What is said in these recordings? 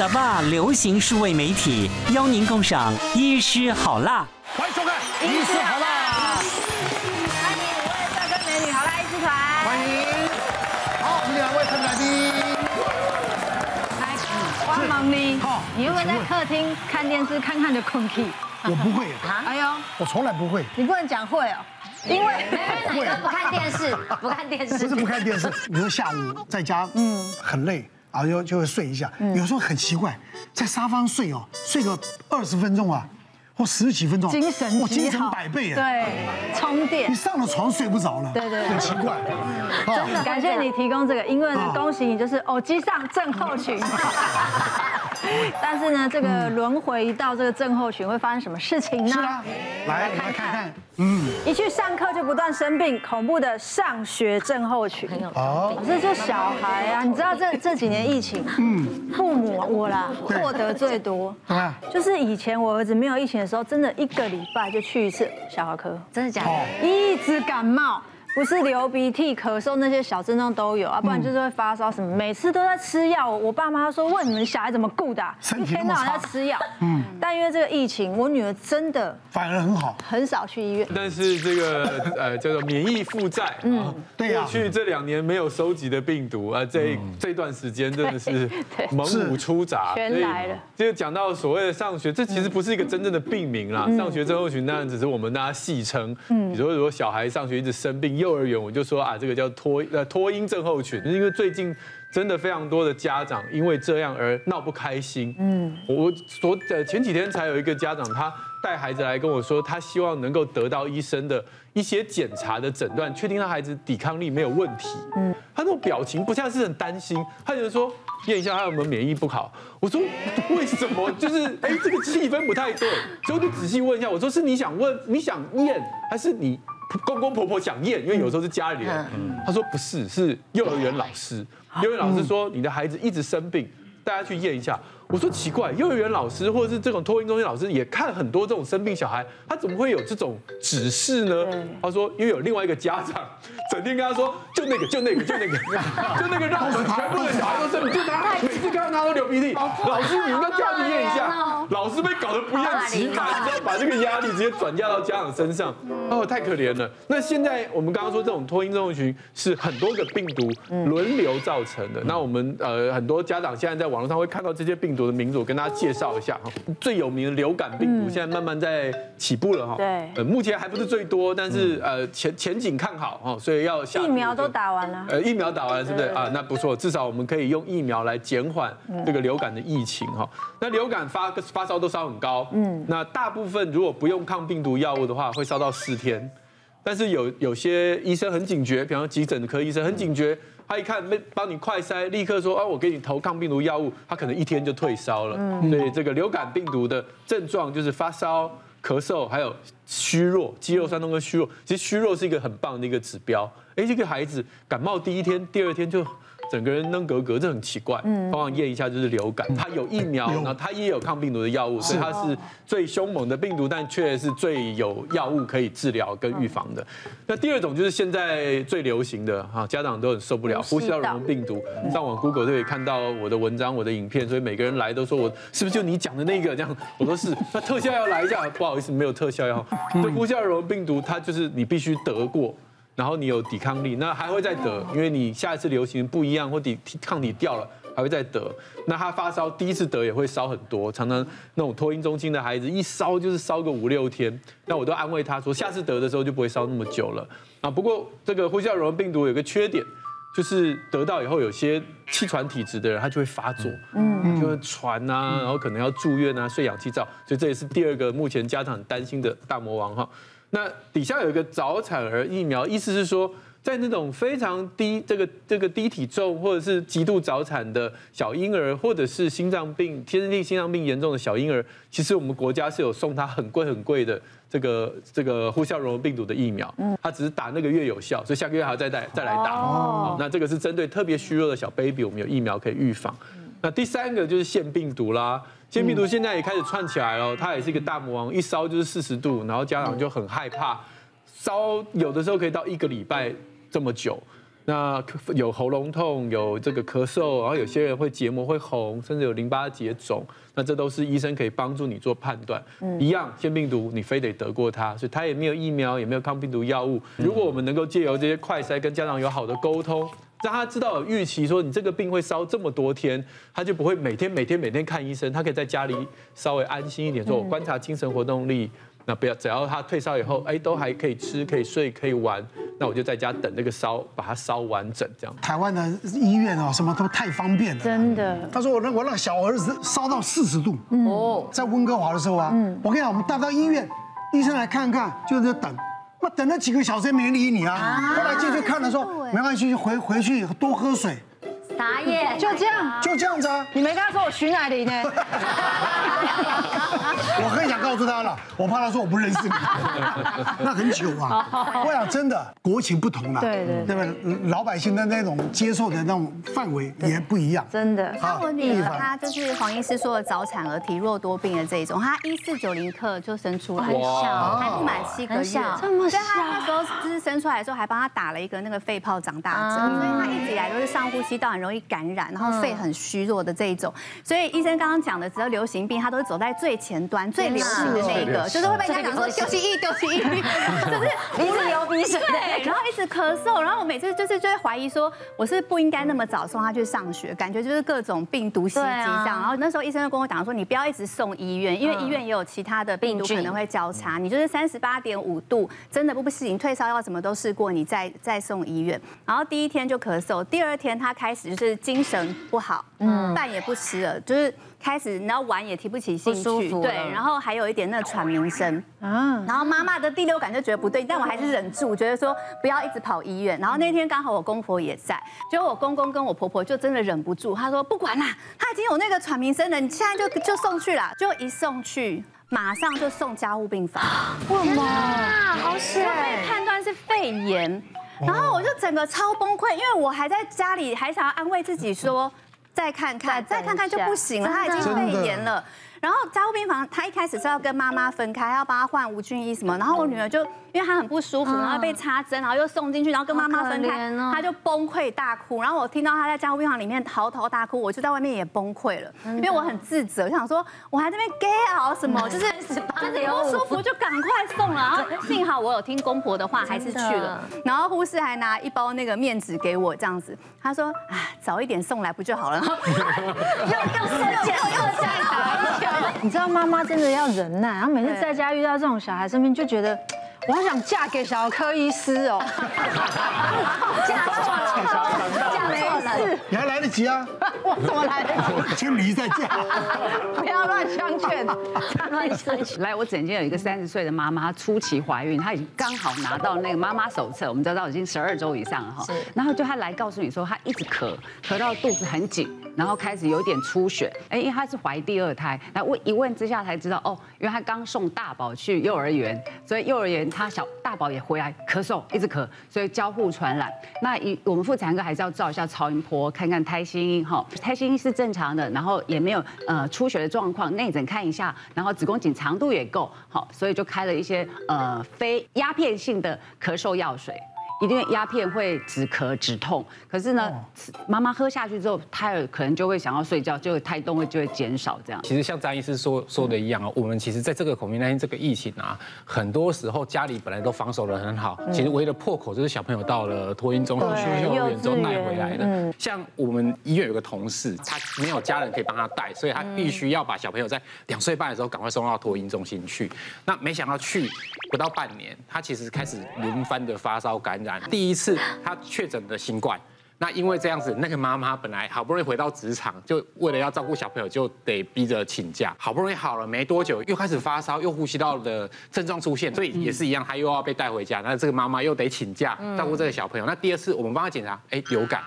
萨巴流行数位媒体邀您共赏医师好辣。欢迎收看《医师好辣》，欢迎五位帅哥美女好辣医师团。欢迎。好，我们两位特别来宾，来，汪萌妮好，你会不会在客厅看电视看看的困气？我不会，哎呦，我从来不会，你不能讲会哦，因为哪个 不看电视？不看电视不是不看电视，比如说下午在家，嗯，很累，然后就就会睡一下。有时候很奇怪，在沙发上睡哦，睡个二十分钟啊，或十几分钟，精神我精神百倍啊。对，充电你。上了床睡不着了，对对对很奇怪。真的感谢你提供这个，因为呢哦，恭喜你就是偶机上症候群。但是呢，这个轮回到这个症候群会发生什么事情呢？是啊，来我们来看看，一去上课就不断生病，恐怖的上学症候群。好，这就小孩啊，你知道这这几年疫情，嗯，父母我啦对。获得最多？就是以前我儿子没有疫情的时候，真的一个礼拜就去一次小儿科，真的假哦。的？一直感冒。不是流鼻涕、咳嗽那些小症状都有啊，不然就是会发烧什么，每次都在吃药。我爸妈说问你们小孩怎么顾的啊，一天到晚在吃药。嗯，但因为这个疫情，我女儿真的反而很好。很少去医院。但是这个呃叫做免疫负债，嗯，对呀过去这两年没有收集的病毒啊，这这段时间真的是 猛虎出闸，全来了。这个讲到所谓的上学，这其实不是一个真正的病名啦，上学症候群当然只是我们大家戏称。嗯，比如说如果小孩上学一直生病，幼儿园我就说啊，这个叫脱呃脱音症候群，因为最近。真的非常多的家长因为这样而闹不开心。嗯，我昨呃前几天才有一个家长，他带孩子来跟我说，他希望能够得到医生的一些检查的诊断，确定他孩子抵抗力没有问题。嗯，他那种表情不像是很担心，他就是说验一下他有没有免疫不好。我说为什么？就是 哎这个气氛不太对，所以我就仔细问一下，我说是你想问你想验，还是你？公公婆婆想验，因为有时候是家里人。他说不是，是幼儿园老师。幼儿园老师说你的孩子一直生病，大家去验一下。我说奇怪，幼儿园老师或者是这种托婴中心老师也看很多这种生病小孩，他怎么会有这种指示呢？他说因为有另外一个家长整天跟他说就那个就那个就那个就那个让我们全部的小孩都生病，就他每次看到他都流鼻涕。老师你应该叫他去验一下。老师被搞得不厌其烦，你知道把这个压力直接转嫁到家长身上，哦，太可怜了。那现在我们刚刚说这种托婴症候群是很多个病毒轮流造成的。那我们呃很多家长现在在网络上会看到这些病毒的名字，我跟大家介绍一下哈。最有名的流感病毒现在慢慢在起步了哈。对呃，目前还不是最多，但是呃前前景看好哈，所以要下疫苗都打完了，呃，疫苗打完了是不是啊？那不错，至少我们可以用疫苗来减缓这个流感的疫情哈。那流感发发烧都烧很高，嗯，那大部分如果不用抗病毒药物的话，会烧到四天。但是有有些医生很警觉，比方说急诊科医生很警觉，他一看被帮你快筛，立刻说啊，我给你投抗病毒药物，他可能一天就退烧了。所以这个流感病毒的症状就是发烧、咳嗽，还有虚弱、肌肉酸痛跟虚弱。其实虚弱是一个很棒的一个指标。哎，这个孩子感冒第一天、第二天就整个人愣格格，这很奇怪。嗯，帮忙验一下就是流感，它有疫苗，然后它也有抗病毒的药物，所以它是最凶猛的病毒，但却是最有药物可以治疗跟预防的。那第二种就是现在最流行的哈，家长都很受不了，呼吸道融合病毒。上网 Google 就可以看到我的文章、我的影片，所以每个人来都说我是不是就你讲的那个？这样我说是。那特效药来一下，不好意思，没有特效药。这呼吸道融合病毒，它就是你必须得过。然后你有抵抗力，那还会再得，因为你下一次流行不一样，或抵抗体掉了，还会再得。那他发烧第一次得也会烧很多，常常那种托婴中心的孩子一烧就是烧个五六天，那我都安慰他说，下次得的时候就不会烧那么久了啊。不过这个呼吸道融合病毒有个缺点。就是得到以后，有些气喘体质的人，他就会发作，嗯，就会喘啊，然后可能要住院啊，睡氧气罩，所以这也是第二个目前家长很担心的大魔王哈。那底下有一个早产儿疫苗，意思是说，在那种非常低这个这个低体重或者是极度早产的小婴儿，或者是心脏病天生性心脏病严重的小婴儿，其实我们国家是有送他很贵很贵的这个这个呼啸融合病毒的疫苗，他只是打那个月有效，所以下个月还要再带再来打。哦，那这个是针对特别虚弱的小 baby，我们有疫苗可以预防。那第三个就是腺病毒啦，腺病毒现在也开始串起来了，它也是一个大魔王，一烧就是四十度，然后家长就很害怕，烧有的时候可以到一个礼拜这么久。那有喉咙痛，有这个咳嗽，然后有些人会结膜会红，甚至有淋巴结肿，那这都是医生可以帮助你做判断。一样，腺病毒你非得得过它，所以它也没有疫苗，也没有抗病毒药物。如果我们能够借由这些快筛跟家长有好的沟通，让他知道有预期，说你这个病会烧这么多天，他就不会每天每天每天看医生，他可以在家里稍微安心一点，说我观察精神活动力。那不要，只要他退烧以后，哎，都还可以吃、可以睡、可以玩，那我就在家等那个烧，把它烧完整这样。台湾的医院哦，什么都太方便了。真的。他说我那我让小儿子烧到四十度，哦，在温哥华的时候啊，我跟你讲，我们带到医院，医生来看看，就在等，那等了几个小时没理你啊。后来进去看了说，没关系，回回去多喝水。打野就这样，就这样子啊！你没跟他说我徐乃麟呢？告诉他了，我怕他说我不认识你。那很久啊！我想真的国情不同了，对对，对不对？老百姓的那种接受的那种范围也不一样，真的。像我女儿，她就是黄医师说的早产儿体弱多病的这一种，她一四九零克就生出来，小，还不满七个月，这么小。所以她那时候就是生出来的时候，还帮她打了一个那个肺泡长大针，所以她一直以来都是上呼吸道很容易。容易感染，然后肺很虚弱的这一种，所以医生刚刚讲的，只要流行病，他都是走在最前端、最流那一个，就是会被家长说休息一丢弃一，就是一直流鼻水，对，然后一直咳嗽，然后我每次就是就会怀疑说，我是不应该那么早送他去上学，感觉就是各种病毒袭击这样。然后那时候医生就跟我讲说，你不要一直送医院，因为医院也有其他的病毒可能会交叉，你就是三十八点五度，真的不行，退烧药什么都试过，你再再送医院。然后第一天就咳嗽，第二天他开始就。是精神不好，嗯，饭也不吃了，就是开始，然后玩也提不起兴趣，对，然后还有一点那喘鸣声，嗯，然后妈妈的第六感就觉得不对，但我还是忍住，觉得说不要一直跑医院。然后那天刚好我公婆也在，结果我公公跟我婆婆就真的忍不住，他说不管啦，他已经有那个喘鸣声了，你现在就就送去了，就一送去，马上就送加护病房，哇，好险，被判断是肺炎。然后我就整个超崩溃，因为我还在家里，还想要安慰自己说，再看看，再看看就不行了，他已经肺炎了。然后加护病房，他一开始是要跟妈妈分开，要帮他换无菌衣什么。然后我女儿就因为她很不舒服，然后被插针，然后又送进去，然后跟妈妈分开，她就崩溃大哭。然后我听到她在加护病房里面嚎啕大哭，我就在外面也崩溃了，因为我很自责，就想说我还在那边 gay 啊什么，就是就是不舒服就赶快送了。然后幸好我有听公婆的话，还是去了。然后护士还拿一包那个面纸给我，这样子，她说啊早一点送来不就好了？又又送又又再打。你知道妈妈真的要忍耐，然后每次在家遇到这种小孩身边，就觉得我好想嫁给小儿科医师哦。嫁错了，嫁错了，你还来得及啊！我怎么来得及？先离再嫁，不要乱相劝，乱相劝。来，我整间有一个三十岁的妈妈，初期怀孕，她已经刚好拿到那个妈妈手册，我们知道已经十二周以上了哈。然后就她来告诉你说，她一直咳，咳到肚子很紧。然后开始有点出血，哎，因为她是怀第二胎，那问一问之下才知道，哦，因为她刚送大宝去幼儿园，所以幼儿园她小大宝也回来咳嗽，一直咳，所以交互传染。那一我们妇产科还是要照一下超音波，看看胎心，哈，胎心是正常的，然后也没有呃出血的状况，内诊看一下，然后子宫颈长度也够，好，所以就开了一些呃非鸦片性的咳嗽药水。一定鸦片会止咳止痛，可是呢，妈妈喝下去之后，胎儿可能就会想要睡觉，就会胎动会就会减少这样。其实像张医师说说的一样啊，我们其实在这个孔明那天这个疫情啊，很多时候家里本来都防守的很好，其实唯一的破口就是小朋友到了托婴中心、幼儿园之后带回来的。像我们医院有个同事，他没有家人可以帮他带，所以他必须要把小朋友在两岁半的时候赶快送到托婴中心去。那没想到去不到半年，他其实开始轮番的发烧感染。第一次他确诊的新冠，那因为这样子，那个妈妈本来好不容易回到职场，就为了要照顾小朋友，就得逼着请假。好不容易好了没多久，又开始发烧，又呼吸道的症状出现，所以也是一样，他又要被带回家。那这个妈妈又得请假照顾这个小朋友。那第二次我们帮他检查，哎，流感，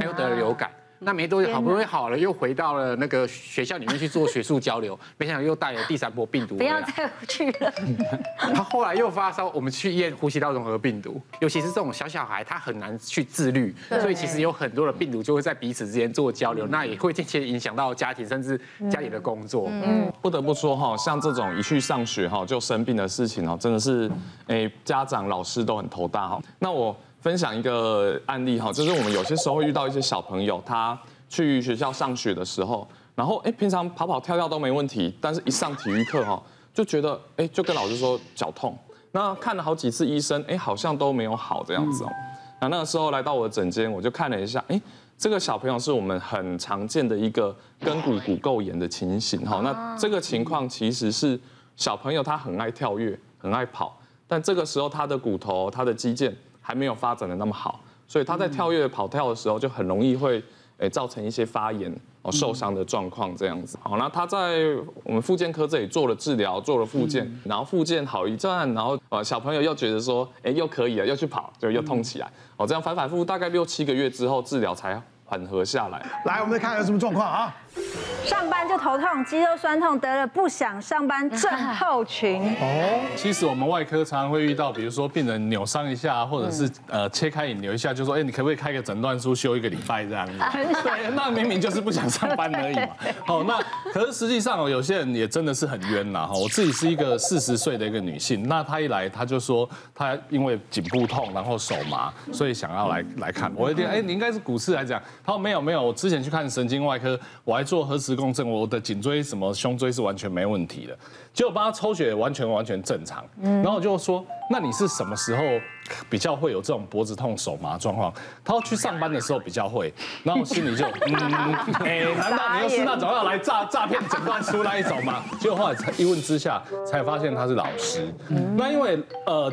他又得了流感。那没多久，好不容易好了，又回到了那个学校里面去做学术交流，没想到又带有第三波病毒。不要再去了。他后来又发烧，我们去验呼吸道融合病毒，尤其是这种小小孩，他很难去自律，所以其实有很多的病毒就会在彼此之间做交流，那也会间接影响到家庭，甚至家里的工作。嗯，不得不说哈，像这种一去上学哈就生病的事情哦，真的是哎家长老师都很头大哈。那我。分享一个案例哈，就是我们有些时候会遇到一些小朋友，他去学校上学的时候，然后哎，平常跑跑跳跳都没问题，但是一上体育课哈，就觉得哎，就跟老师说脚痛，那看了好几次医生，哎，好像都没有好这样子哦。那那个时候来到我的诊间，我就看了一下，哎，这个小朋友是我们很常见的一个跟骨骨垢炎的情形哈。那这个情况其实是小朋友他很爱跳跃，很爱跑，但这个时候他的骨头、他的肌腱还没有发展的那么好，所以他在跳跃、跑跳的时候就很容易会诶造成一些发炎。哦，受伤的状况这样子。好，那他在我们复健科这里做了治疗，做了复健，然后复健好一阵，然后呃小朋友又觉得说，哎，又可以了，又去跑，就又痛起来。哦，这样反反复复大概六七个月之后，治疗才缓和下来。来，我们看有什么状况啊？上班就头痛、肌肉酸痛，得了不想上班症候群。哦，其实我们外科常常会遇到，比如说病人扭伤一下，或者是呃切开引流一下，就说哎，你可不可以开个诊断书休一个礼拜这样子？对，那明明就是不想上班而已嘛。哦，那可是实际上哦，有些人也真的是很冤呐。哈，我自己是一个四十岁的一个女性，那她一来，她就说她因为颈部痛，然后手麻，所以想要来来看。我一定哎，你应该是骨刺来讲，她说没有没有，我之前去看神经外科，我还做核磁共振，我的颈椎什么胸椎是完全没问题的，结果帮他抽血完全完全正常，然后我就说，那你是什么时候比较会有这种脖子痛、手麻状况？他说去上班的时候比较会，然后我心里就，嗯，哎，难道你又是那种要来诈诈骗诊断书那一种吗？结果后来才一问之下，才发现他是老师，那因为呃。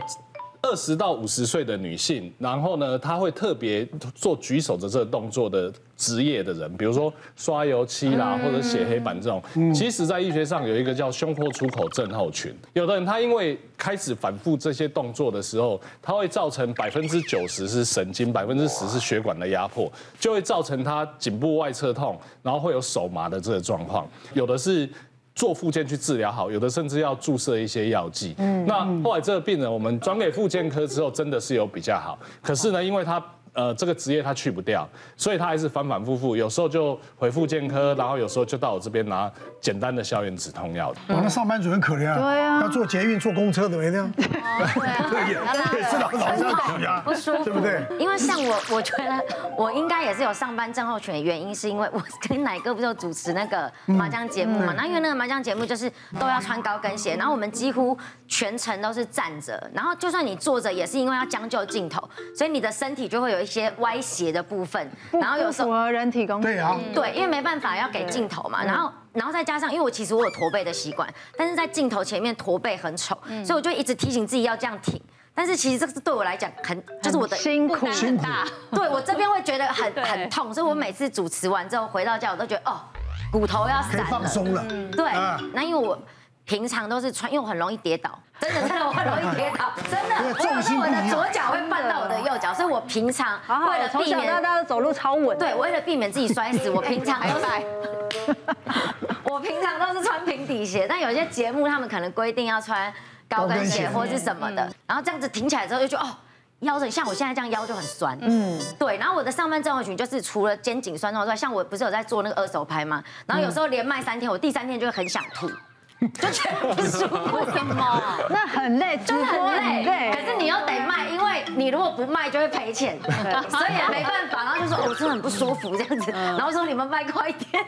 二十到五十岁的女性，然后呢，她会特别做举手的这个动作的职业的人，比如说刷油漆啦，或者写黑板这种。其实，在医学上有一个叫胸廓出口症候群。有的人他因为开始反复这些动作的时候，它会造成百分之九十是神经，百分之十是血管的压迫，就会造成他颈部外侧痛，然后会有手麻的这个状况。有的是。做复健去治疗好，有的甚至要注射一些药剂。嗯，那后来这个病人我们转给复健科之后，真的是有比较好。可是呢，因为他。呃，这个职业他去不掉，所以他还是反反复复，有时候就回复健科，然后有时候就到我这边拿简单的消炎止痛药。哇，那上班族很可怜啊，对啊，要坐捷运、坐公车的没这样。对啊，对，是老老这样不舒服，对不对？因为像我，我觉得我应该也是有上班症候群的原因，是因为我跟奶哥不就主持那个麻将节目嘛？那因为那个麻将节目就是都要穿高跟鞋，然后我们几乎全程都是站着，然后就算你坐着，也是因为要将就镜头，所以你的身体就会有一些歪斜。的部分，然后有符合人体工对啊，对，因为没办法要给镜头嘛，然后然后再加上，因为我其实我有驼背的习惯，但是在镜头前面驼背很丑，所以我就一直提醒自己要这样挺。但是其实这个是对我来讲很，就是我的辛苦很大，对我这边会觉得很 很痛，所以我每次主持完之后回到家，我都觉得哦，骨头要散了，放松了。对，那因为我。平常都是穿，因为我很容易跌倒，真的真的我很容易跌倒，真的，重心我的左脚会绊到我的右脚，所以我平常为了避免大家走路超稳，对，为了避免自己摔死，我平常 都是，我平常都是穿平底鞋，但有些节目他们可能规定要穿高跟鞋或是什么的，然后这样子挺起来之后就觉得哦，腰的像我现在这样腰就很酸，嗯，对，然后我的上半候群就是除了肩颈酸痛之外，像我不是有在做那个二手拍吗？然后有时候连卖三天，我第三天就会很想吐。就全不舒服，为什么？那很累，真的很累。可是你又得卖，因为你如果不卖就会赔钱，所以也没办法。然后就说，我真的很不舒服这样子。然后说你们卖快一点。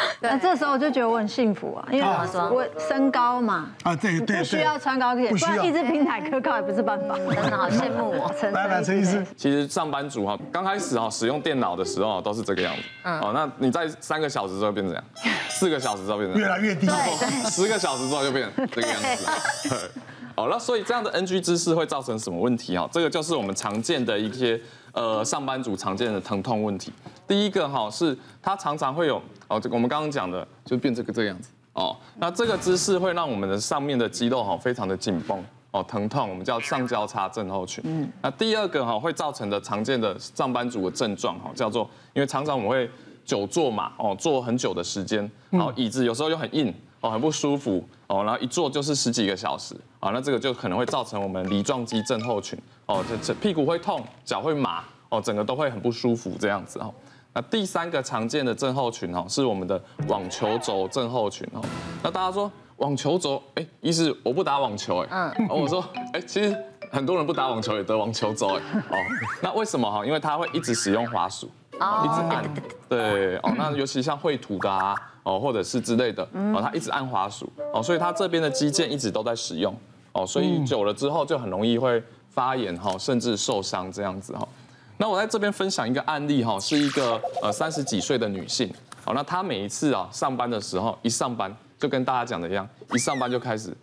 那这时候我就觉得我很幸福啊，因为我身高嘛，啊对对，不需要穿高跟鞋，不然一直平台科高也不是办法。真的好羡慕我，来来陈医师。其实上班族哈，刚开始哈使用电脑的时候都是这个样子，哦，那你在三个小时之后变成这样，四个小时之后变成越来越低，十个小时之后就变成这个样子。好那所以这样的 NG 姿势会造成什么问题哈？这个就是我们常见的一些呃上班族常见的疼痛问题。第一个哈是它常常会有哦，这个我们刚刚讲的就变这个这个样子哦。那这个姿势会让我们的上面的肌肉哈非常的紧绷哦，疼痛，我们叫上交叉症候群。嗯。那第二个哈会造成的常见的上班族的症状哈叫做，因为常常我们会久坐嘛哦，坐很久的时间，然后椅子有时候又很硬。哦，很不舒服哦，然后一坐就是十几个小时啊，那这个就可能会造成我们梨状肌症候群哦，这这屁股会痛，脚会麻哦，整个都会很不舒服这样子哦。那第三个常见的症候群哦，是我们的网球肘症候群哦。那大家说网球肘，哎，意思我不打网球哎，嗯，我说哎，其实很多人不打网球也得网球肘哎。哦，那为什么哈？因为他会一直使用滑鼠，一直按。对哦，那尤其像绘图的啊，哦或者是之类的，哦他一直按滑鼠，哦所以他这边的肌腱一直都在使用，哦所以久了之后就很容易会发炎哈，甚至受伤这样子哈。那我在这边分享一个案例哈，是一个呃三十几岁的女性，哦，那她每一次啊上班的时候，一上班就跟大家讲的一样，一上班就开始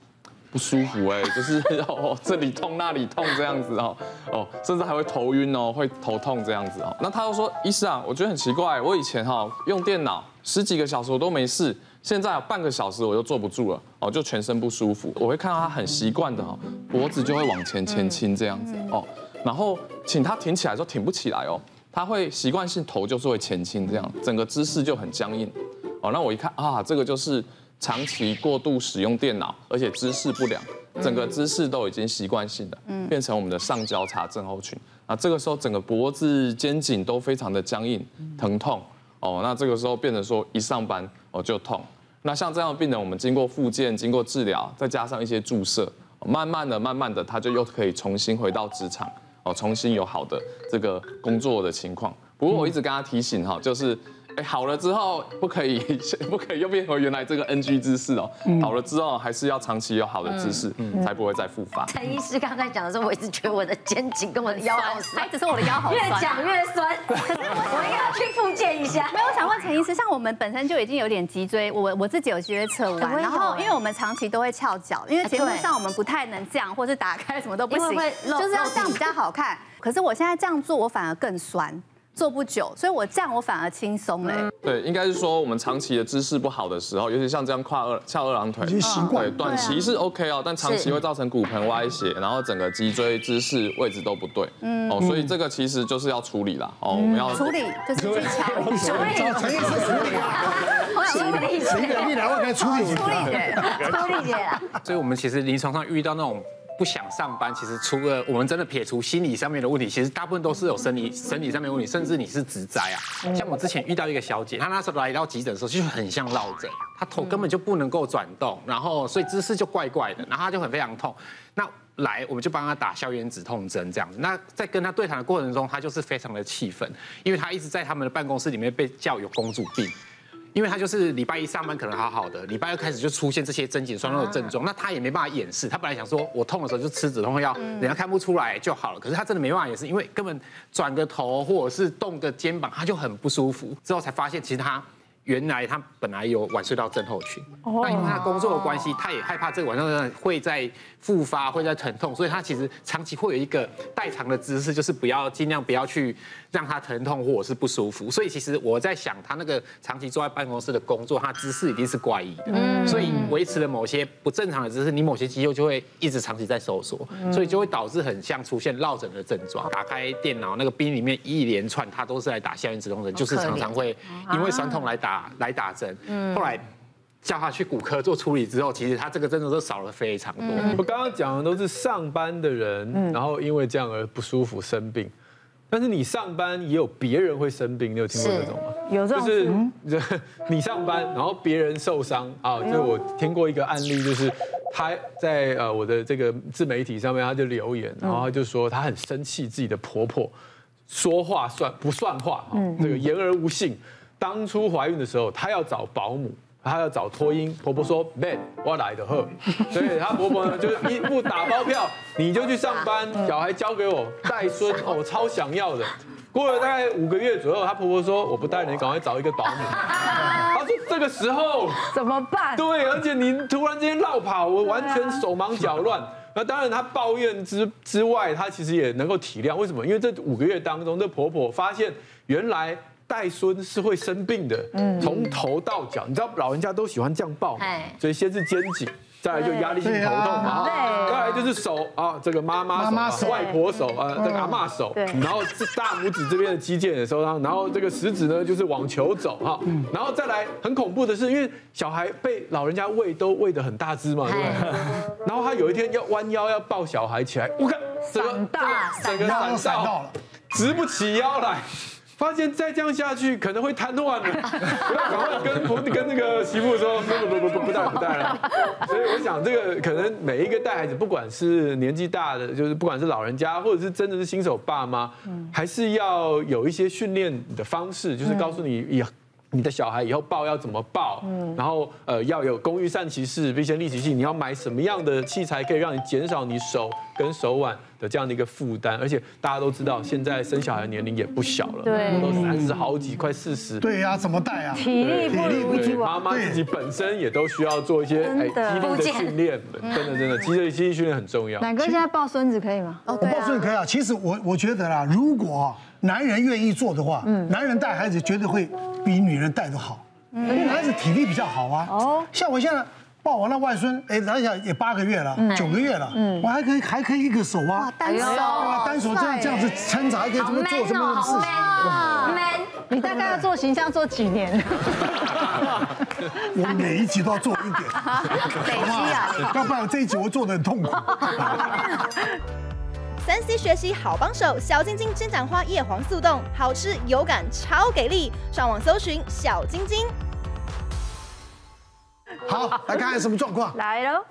不舒服哎，就是 哦这里痛那里痛这样子哦，哦，甚至还会头晕哦，会头痛这样子哦。那她又说，医生啊，我觉得很奇怪，我以前哈用电脑十几个小时我都没事，现在半个小时我就坐不住了，哦，就全身不舒服。我会看到他很习惯的哈，脖子就会往前前倾这样子哦。然后请他挺起来的时候挺不起来哦，他会习惯性头就是会前倾这样，整个姿势就很僵硬。哦，那我一看啊，这个就是长期过度使用电脑，而且姿势不良，整个姿势都已经习惯性的变成我们的上交叉症候群。那这个时候整个脖子、肩颈都非常的僵硬、疼痛。哦，那这个时候变成说一上班哦就痛。那像这样的病人，我们经过复健、经过治疗，再加上一些注射，慢慢的、慢慢的，他就又可以重新回到职场。哦，重新有好的这个工作的情况。不过我一直跟他提醒哈，就是。哎，好了之后不可以，不可以又变回原来这个 NG 姿势哦。好了之后还是要长期有好的姿势，才不会再复发。陈医师刚才讲的时候，我一直觉得我的肩颈跟我的腰好酸，只是我的腰好酸，越讲越酸。我应该要去复健一下。没有，我想问陈医师，像我们本身就已经有点脊椎，我我自己有脊椎侧弯，然后因为我们长期都会翘脚，因为节目上我们不太能这样，或是打开什么都不行，就是要这样比较好看。可是我现在这样做，我反而更酸。做不久，所以我这样我反而轻松嘞。对，应该是说我们长期的姿势不好的时候，尤其像这样跨二翘二郎腿，习惯短期是 OK 哦，但长期会造成骨盆歪斜，然后整个脊椎姿势位置都不对。嗯，哦，所以这个其实就是要处理啦。哦，我们要处理，就是技巧，处理，陈医师处理啊，处理，处理，一两万可以处理，处理姐，处理姐。所以我们其实临床上遇到那种。不想上班，其实除了我们真的撇除心理上面的问题，其实大部分都是有生理、生理上面问题，甚至你是直灾啊。像我之前遇到一个小姐，她那时候来到急诊的时候，就很像落枕，她头根本就不能够转动，然后所以姿势就怪怪的，然后她就很非常痛。那来我们就帮她打消炎止痛针这样子。那在跟她对谈的过程中，她就是非常的气愤，因为她一直在他们的办公室里面被叫有公主病。因为他就是礼拜一上班可能好好的，礼拜二开始就出现这些针紧酸痛的症状，那他也没办法掩饰。他本来想说，我痛的时候就吃止痛药，人家看不出来就好了。可是他真的没办法掩饰，因为根本转个头或者是动个肩膀，他就很不舒服。之后才发现，其实他。原来他本来有晚睡到症候群，那因为他工作的关系，他也害怕这个晚上会在复发，会在疼痛，所以他其实长期会有一个代偿的姿势，就是不要尽量不要去让他疼痛或者是不舒服。所以其实我在想，他那个长期坐在办公室的工作，他姿势一定是怪异的，所以维持了某些不正常的姿势，你某些肌肉就会一直长期在收缩，所以就会导致很像出现落枕的症状。打开电脑那个冰里面一连串，他都是来打消炎止痛针，就是常常会因为酸痛来打。来打针，后来叫他去骨科做处理之后，其实他这个真的都少了非常多。我刚刚讲的都是上班的人，然后因为这样而不舒服生病，但是你上班也有别人会生病，你有听过这种吗？有这种，就是 你上班，然后别人受伤啊。就是我听过一个案例，就是他在呃我的这个自媒体上面，他就留言，然后他就说他很生气自己的婆婆说话算不算话，这个言而无信。当初怀孕的时候，她要找保姆，她要找托婴。婆婆说：“Man，我来的呵。”所以她婆婆呢，就是一副打包票，你就去上班，小孩交给我带孙哦，超想要的。过了大概五个月左右，她婆婆说：“我不带你，赶快找一个保姆。” 她说：“这个时候怎么办？”对，而且您突然之间绕跑，我完全手忙脚乱。那当然，她抱怨之之外，她其实也能够体谅。为什么？因为这五个月当中，这婆婆发现原来。带孙是会生病的，从头到脚，你知道老人家都喜欢这样抱，所以先是肩颈，再来就压力性头痛嘛，再来就是手啊，这个妈妈手、外婆手啊，这个阿妈手，然后是大拇指这边的肌腱也受伤，然后这个食指呢就是往球走哈，然后再来很恐怖的是，因为小孩被老人家喂都喂得很大只嘛，对不对？然后他有一天要弯腰要抱小孩起来，我看整个闪到了，直不起腰来。发现再这样下去可能会瘫痪了，赶快跟婆跟那个媳妇说，不不不不不带不带了。所以我想，这个可能每一个带孩子，不管是年纪大的，就是不管是老人家，或者是真的是新手爸妈，还是要有一些训练的方式，就是告诉你以。你的小孩以后抱要怎么抱？嗯，然后呃要有工欲善其事，必先利其器。你要买什么样的器材可以让你减少你手跟手腕的这样的一个负担？而且大家都知道，现在生小孩年龄也不小了，对，都三十好几，快四十。对呀，怎么带啊？体力不如妈妈自己本身也都需要做一些哎肌力的训练，真的真的，肌力肌力训练很重要。奶哥现在抱孙子可以吗？哦，我抱孙子可以啊。其实我我觉得啦，如果男人愿意做的话，嗯，男人带孩子绝对会比女人带的好。因为男孩子体力比较好啊，哦，像我现在抱完那外孙，哎，咱想也八个月了，九个月了，嗯，我还可以还可以一个手啊，单手，单手这样这样子撑着，还可以这么做这么事情。man，你大概要做形象做几年？我每一集都要做一点，累积啊，要不然这一集我做的很痛苦。三 C 学习好帮手，小晶晶金盏花叶黄速冻，好吃有感超给力，上网搜寻小晶晶。好，来看看什么状况。来喽，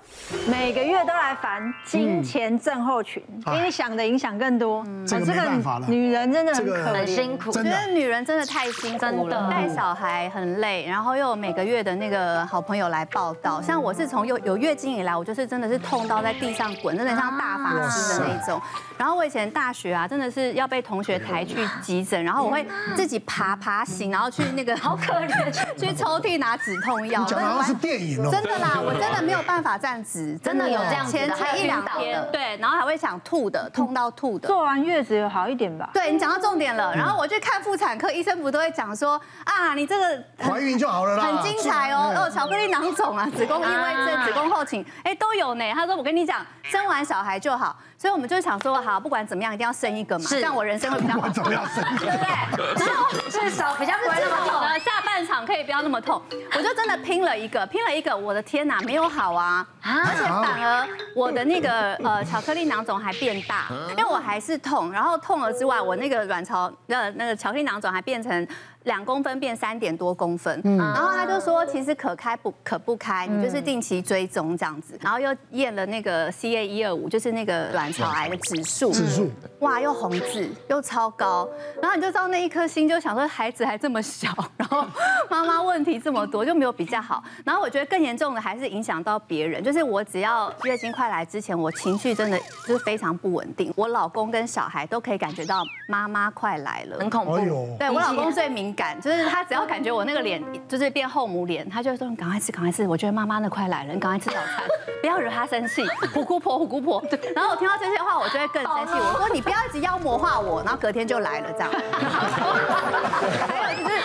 每个月都来烦金钱症候群，比你想的影响更多。这个没办法了，女人真的很很辛苦。我觉得女人真的太辛苦了，带小孩很累，然后又有每个月的那个好朋友来报道。像我是从有有月经以来，我就是真的是痛到在地上滚，真的像大法师的那种。然后我以前大学啊，真的是要被同学抬去急诊，然后我会自己爬爬行，然后去那个好可怜，去抽屉拿止痛药。讲的是电影哦。真的啦，我真的没有办法站直，真的有这样前前一两天，对，然后还会想吐的，痛到吐的。做完月子有好一点吧？对你讲到重点了。然后我去看妇产科，医生不都会讲说啊，你这个怀孕就好了啦，很精彩哦，哦，巧克力囊肿啊，子宫异位症、子宫后倾，哎，都有呢。他说我跟你讲，生完小孩就好。所以我们就想说，好，不管怎么样，一定要生一个嘛，这样我人生会比较好。怎么样生？对不对？然后至少比较不会那么痛的，下半场可以不要那么痛。我就真的拼了一个，拼了一个，我的天哪，没有好啊！而且反而我的那个呃巧克力囊肿还变大，因为我还是痛，然后痛了之外，我那个卵巢那那个巧克力囊肿还变成。两公分变三点多公分，嗯。然后他就说其实可开不可不开，你就是定期追踪这样子，然后又验了那个 CA 一二五，就是那个卵巢癌的指数，指数。哇又红字又超高，然后你就知道那一颗心就想说孩子还这么小，然后妈妈问题这么多就没有比较好，然后我觉得更严重的还是影响到别人，就是我只要月经快来之前，我情绪真的就是非常不稳定，我老公跟小孩都可以感觉到妈妈快来了，很恐怖，对我老公最敏。感就是他只要感觉我那个脸就是变后母脸，他就说你赶快吃，赶快吃。我觉得妈妈那快来了，你赶快吃早餐，不要惹他生气。虎姑婆，虎姑婆。然后我听到这些话，我就会更生气。我说你不要一直妖魔化我，然后隔天就来了这样。还有就是，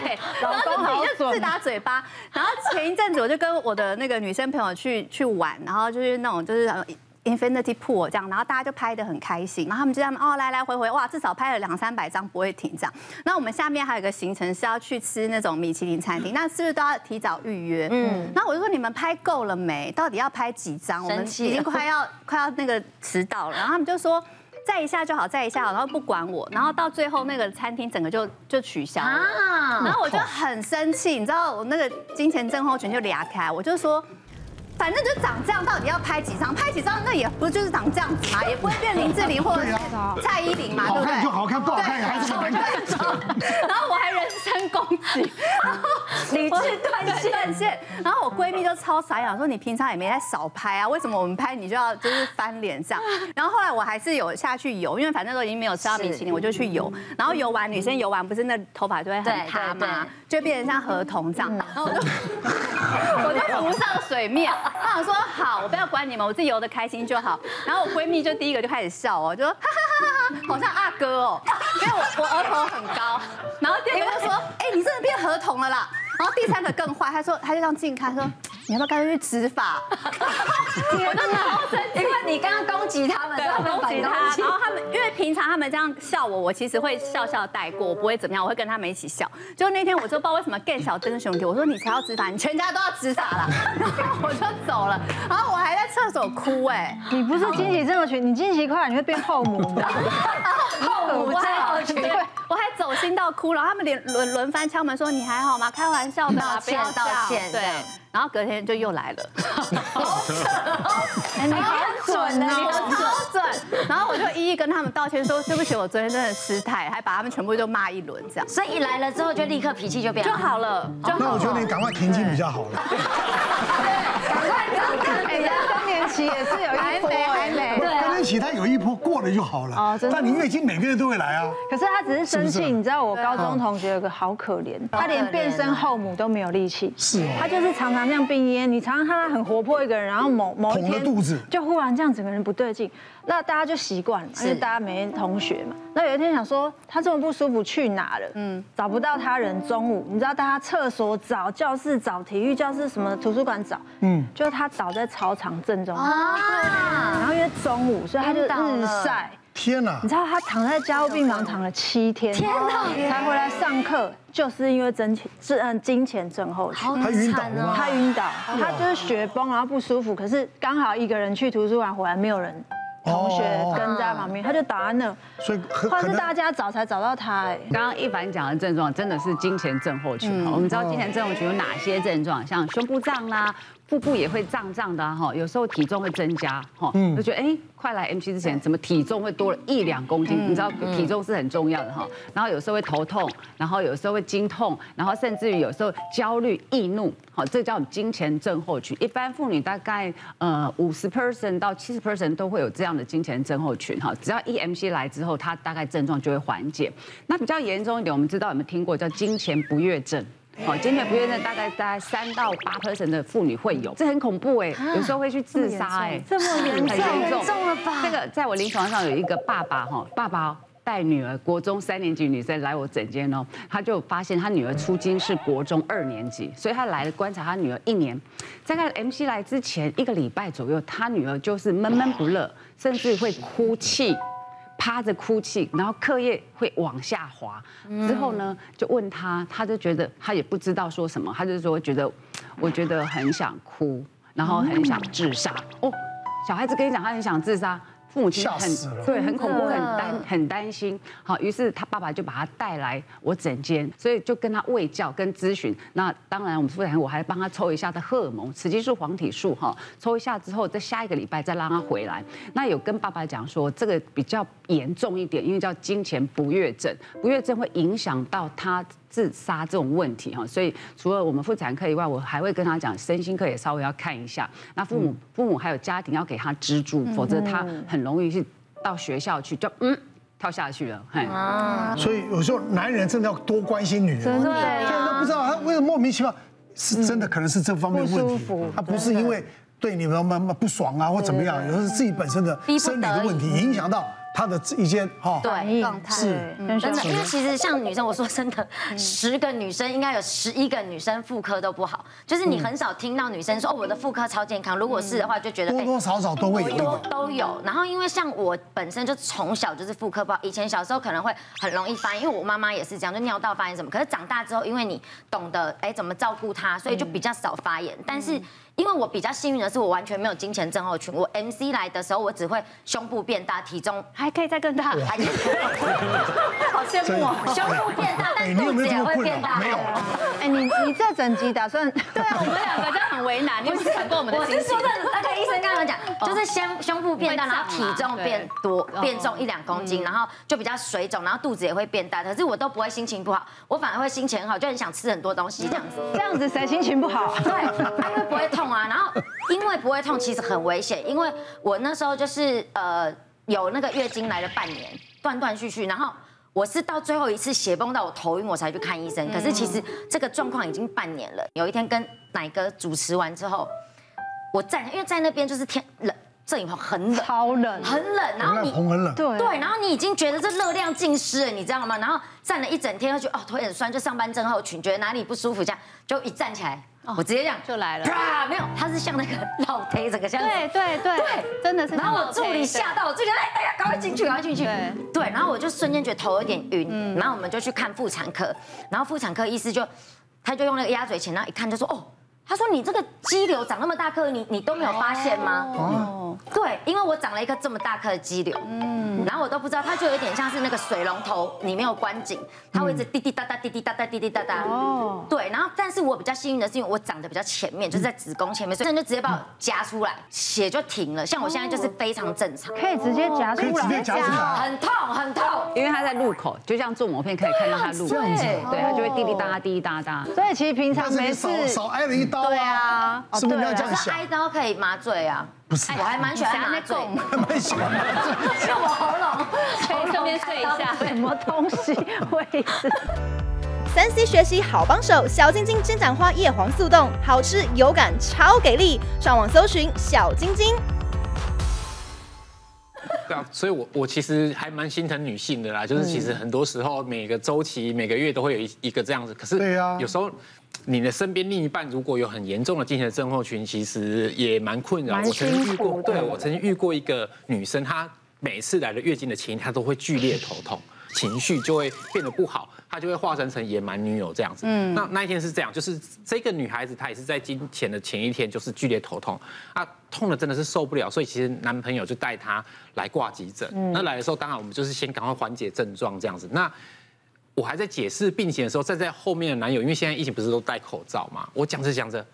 对，然后自己就自打嘴巴。然后前一阵子我就跟我的那个女生朋友去去玩，然后就是那种就是。Infinity Pool 这样，然后大家就拍的很开心，然后他们就这样哦来来回回，哇，至少拍了两三百张不会停这样。那我们下面还有个行程是要去吃那种米其林餐厅，那是不是都要提早预约？嗯。那我就说你们拍够了没？到底要拍几张？我们已经快要 快要那个迟到了。然后他们就说再一下就好，再一下好，然后不管我。然后到最后那个餐厅整个就就取消了。然后我就很生气，你知道我那个金钱症候群就裂开，我就说。反正就长这样，到底要拍几张？拍几张那也不就是长这样子嘛，也不会变林志玲或者蔡依林嘛，对不对？好看就好看，不好看还是难看。然后我还人身攻击，理智断线断线。然后我闺蜜就超傻眼，说你平常也没在少拍啊，为什么我们拍你就要就是翻脸这样？然后后来我还是有下去游，因为反正都已经没有吃到米其林，我就去游。然后游完，女生游完不是那头发就会很塌嘛，就变成像河童这样。然后我就我就浮上水面。我想说好，我不要管你们，我自己游的开心就好。然后我闺蜜就第一个就开始笑哦，就说哈哈哈哈哈，好像阿哥哦，因为我我额头很高。然后第二个就说，哎，你真的变合同了啦。然后第三个更坏，他说他就让静看说。你要不要干脆去执法？我真的好生气，因为你刚刚攻击他们，对，攻击。他，然后他们因为平常他们这样笑我，我其实会笑笑带过，我不会怎么样，我会跟他们一起笑。就那天我就不知道为什么更小灯熊给我说你才要执法，你全家都要执法了，然后我就走了，然后我还在厕所哭哎，你不是经济这么群，你惊喜快你会变后母的，后母症候群，对，我还走。走心到哭，然后他们连轮轮番敲门说你还好吗？开玩笑的，道歉道歉，对。然后隔天就又来了，好准，哎，你好准呢，你好准。然后我就一一跟他们道歉说对不起，我昨天真的失态，还把他们全部都骂一轮这样。所以一来了之后就立刻脾气就变就好了。那我觉得你赶快停经比较好了。也是有一波，还没，更年期他有一波过了就好了。哦，真的。但你月经每个月都会来啊。可是他只是生气，你知道我高中同学有个好可怜，他连变身后母都没有力气。是哦。他就是常常。这样病恹，你常常看他很活泼一个人，然后某某一天就忽然这样整个人不对劲，那大家就习惯了，因为大家每天同学嘛。那有一天想说他这么不舒服去哪了？嗯，找不到他人。中午你知道大家厕所找、教室找、体育教室什么图书馆找，嗯，就是他倒在操场正中啊。然后因为中午，所以他就日晒。天哪！你知道他躺在加护病房躺了七天，天哪！才回来上课，就是因为真钱是嗯金钱症候群，他晕倒了他晕倒，他就是血崩，然后不舒服，可是刚好一个人去图书馆回来，没有人。同学跟在旁边，他就打在那，所以或者是大家找才找到他。哎，刚刚一凡讲的症状真的是金钱症候群。我们知道金钱症候群有哪些症状，像胸部胀啦。腹部也会胀胀的哈，有时候体重会增加哈，就觉得哎，快来 MC 之前怎么体重会多了一两公斤？你知道体重是很重要的哈。然后有时候会头痛，然后有时候会经痛，然后甚至于有时候焦虑易怒，好，这叫金钱症候群。一般妇女大概呃五十 percent 到七十 percent 都会有这样的金钱症候群哈。只要 EMC 来之后，它大概症状就会缓解。那比较严重一点，我们知道有没有听过叫金钱不悦症？哦，金钱不悦症大概大概三到八 percent 的妇女会有，这很恐怖哎，有时候会去自杀哎，这么严重，严重了吧？这个在我临床上有一个爸爸哈，爸爸带女儿国中三年级女生来我诊间哦，他就发现他女儿出经是国中二年级，所以他来观察他女儿一年，在看 MC 来之前一个礼拜左右，他女儿就是闷闷不乐，甚至会哭泣。趴着哭泣，然后课业会往下滑。之后呢，就问他，他就觉得他也不知道说什么，他就说觉得，我觉得很想哭，然后很想自杀。哦，小孩子跟你讲他很想自杀。父母亲很对，很恐怖，很担很担心。好，于是他爸爸就把他带来我诊间，所以就跟他喂教跟咨询。那当然，我们妇产我还帮他抽一下的荷尔蒙，雌激素、黄体素哈，抽一下之后，在下一个礼拜再让他回来。那有跟爸爸讲说，这个比较严重一点，因为叫金钱不悦症，不悦症会影响到他。自杀这种问题哈，所以除了我们妇产科以外，我还会跟他讲，身心科也稍微要看一下。那父母、父母还有家庭要给他支柱，否则他很容易是到学校去就嗯跳下去了。啊，所以有时候男人真的要多关心女人，真的，都不知道他为什么莫名其妙，是真的可能是这方面问题，他不是因为对你们们不爽啊或怎么样，有时候自己本身的生理的问题影响到。他的一些哈对状态。是真的，因为其实像女生，我说真的，十个女生应该有十一个女生妇科都不好，就是你很少听到女生说哦我的妇科超健康，如果是的话就觉得多多少少都会有。多都有。然后因为像我本身就从小就是妇科不好，以前小时候可能会很容易发炎，因为我妈妈也是这样，就尿道发炎什么。可是长大之后，因为你懂得哎怎么照顾她，所以就比较少发炎。但是因为我比较幸运的是，我完全没有金钱症候群。我 MC 来的时候，我只会胸部变大，体重还可以再更大，还可以。好羡慕哦，胸部变大，但肚子也会变大。没有。哎，你你这整集打算？对啊，我们两个真的很为难。你不是很过我们的？我是说的，那个医生刚刚讲，就是先胸部变大，然后体重变多，变重一两公斤，然后就比较水肿，然后肚子也会变大。可是我都不会心情不好，我反而会心情很好，就很想吃很多东西这样子。这样子谁心情不好？对，因为不会痛。啊，然后因为不会痛，其实很危险。因为我那时候就是呃有那个月经来了半年，断断续续，然后我是到最后一次血崩到我头晕，我才去看医生。可是其实这个状况已经半年了。有一天跟奶哥主持完之后，我站，因为在那边就是天冷。这里头很冷，超冷，很冷，然后你很冷，对对，然后你已经觉得这热量尽失了，你知道吗？然后站了一整天，就觉得哦腿很酸，就上班症候群，觉得哪里不舒服，这样就一站起来，我直接这样就来了，啪，没有，他是像那个老推整个像，对对对对，真的是。然后我助理吓到，我助理哎哎呀，赶快进去，赶快进去，对，然后我就瞬间觉得头有点晕，然后我们就去看妇产科，然后妇产科医师就他就用那个鸭嘴钳，然后一看就说哦。他说：“你这个肌瘤长那么大颗，你你都没有发现吗？”哦，对，因为我长了一颗这么大颗的肌瘤，嗯，然后我都不知道，它就有点像是那个水龙头，你没有关紧，它会一直滴滴答答、滴滴答答、滴滴答答。哦，对，然后但是我比较幸运的是，因为我长得比较前面，就是在子宫前面，所以就直接把我夹出来，血就停了。像我现在就是非常正常，可以直接夹出来，直接夹出来，很痛很痛，因为它在入口，就像做膜片可以看到它入口，对，它就会滴滴答答、滴滴答答。所以其实平常没事。少挨了一刀，对啊，是不是要这样想？挨刀可以麻醉啊。不是，我还蛮喜欢麻醉，蛮喜欢麻醉，就我喉咙，可以顺便睡一下。什么东西会是？三 C 学习好帮手，小晶晶金盏花叶黄速冻，好吃有感超给力，上网搜寻小晶晶。对啊，所以我我其实还蛮心疼女性的啦，就是其实很多时候每个周期每个月都会有一一个这样子，可是对啊，有时候。你的身边另一半如果有很严重的精神症候群，其实也蛮困扰。我曾经遇过，对我曾经遇过一个女生，她每次来了月经的前一天，她都会剧烈头痛，情绪就会变得不好，她就会化身成野蛮女友这样子。嗯，那那一天是这样，就是这个女孩子她也是在经前的前一天就是剧烈头痛，啊，痛的真的是受不了，所以其实男朋友就带她来挂急诊。那来的时候，当然我们就是先赶快缓解症状这样子。那我还在解释病情的时候，站在后面的男友，因为现在疫情不是都戴口罩嘛，我讲着讲着，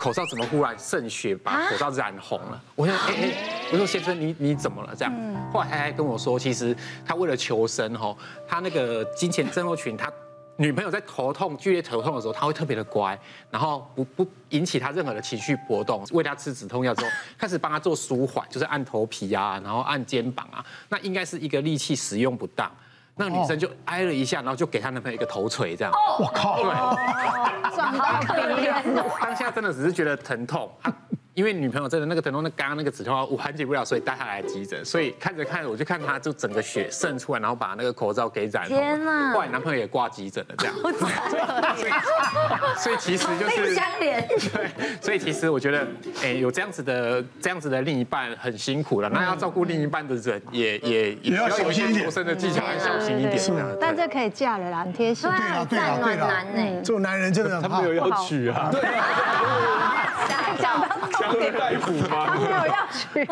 口罩怎么忽然渗血，把口罩染红了？我说，哎哎，我说先生，你你怎么了？这样，后来他还跟我说，其实他为了求生哈，他那个金钱症候群，他女朋友在头痛剧烈头痛的时候，他会特别的乖，然后不不引起他任何的情绪波动，喂他吃止痛药之后，开始帮他做舒缓，就是按头皮啊，然后按肩膀啊，那应该是一个力气使用不当。那女生就挨了一下，然后就给她男朋友一个头锤，这样。我靠！对，好可怜当下真的只是觉得疼痛。因为女朋友真的那个疼痛，那刚刚那个止痛药我缓解不了，所以带她来急诊。所以看着看着，我就看她就整个血渗出来，然后把那个口罩给染红。天哪！后来男朋友也挂急诊了，这样。所以其实就是相连。对，所以其实我觉得，哎，有这样子的这样子的另一半很辛苦了。那要照顾另一半的人，也也也要有一些求生的技巧，要小心一点。是啊。但这可以嫁了啦，很贴心。对啊，对啊，对啊。做男人真的，他没有要娶啊。对。讲到江大夫吗？他没有要去。